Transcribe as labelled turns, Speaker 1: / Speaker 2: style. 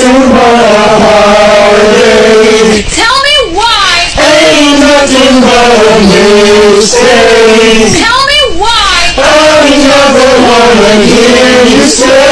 Speaker 1: nothing but a heartache.
Speaker 2: Tell me why.
Speaker 1: Ain't nothing but a mistake.
Speaker 2: Tell me why.
Speaker 1: I never wanna hear you say